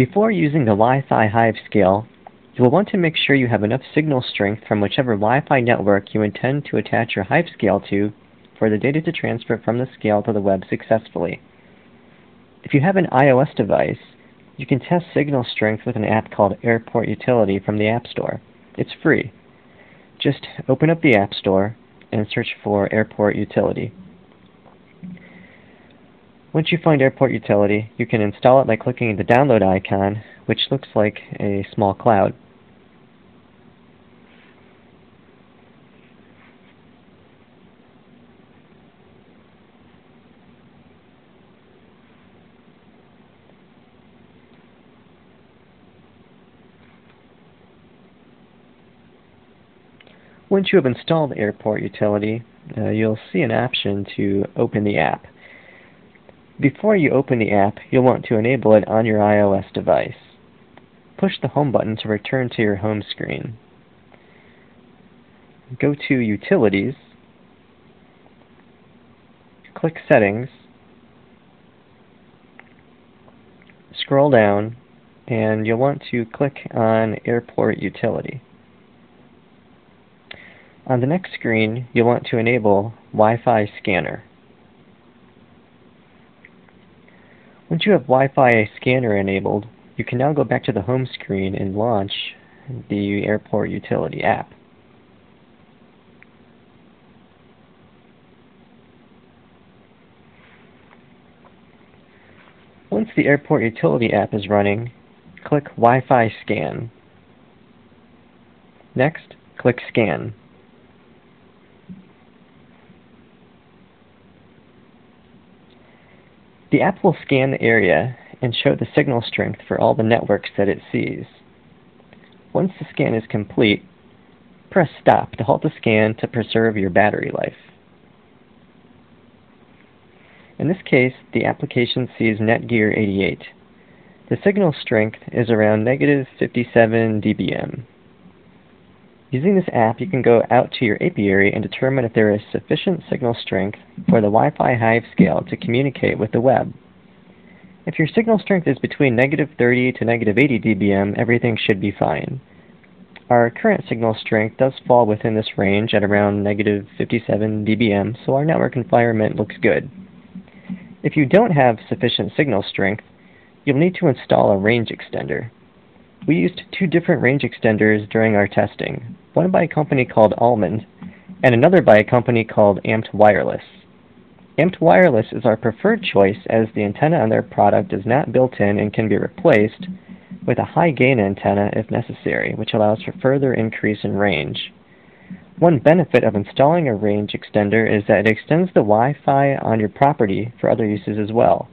Before using the Wi-Fi Hive scale, you will want to make sure you have enough signal strength from whichever Wi-Fi network you intend to attach your Hive scale to for the data to transfer from the scale to the web successfully. If you have an iOS device, you can test signal strength with an app called Airport Utility from the App Store. It's free. Just open up the App Store and search for Airport Utility. Once you find Airport Utility, you can install it by clicking the download icon, which looks like a small cloud. Once you have installed Airport Utility, uh, you'll see an option to open the app. Before you open the app, you'll want to enable it on your iOS device. Push the Home button to return to your home screen. Go to Utilities, click Settings, scroll down, and you'll want to click on Airport Utility. On the next screen, you'll want to enable Wi-Fi Scanner. Once you have Wi-Fi Scanner enabled, you can now go back to the home screen and launch the Airport Utility app. Once the Airport Utility app is running, click Wi-Fi Scan. Next, click Scan. The app will scan the area and show the signal strength for all the networks that it sees. Once the scan is complete, press stop to halt the scan to preserve your battery life. In this case, the application sees Netgear 88. The signal strength is around negative 57 dBm. Using this app, you can go out to your apiary and determine if there is sufficient signal strength for the Wi-Fi Hive scale to communicate with the web. If your signal strength is between negative 30 to negative 80 dBm, everything should be fine. Our current signal strength does fall within this range at around negative 57 dBm, so our network environment looks good. If you don't have sufficient signal strength, you'll need to install a range extender. We used two different range extenders during our testing, one by a company called Almond, and another by a company called Amped Wireless. Amped Wireless is our preferred choice as the antenna on their product is not built in and can be replaced with a high gain antenna if necessary, which allows for further increase in range. One benefit of installing a range extender is that it extends the Wi-Fi on your property for other uses as well.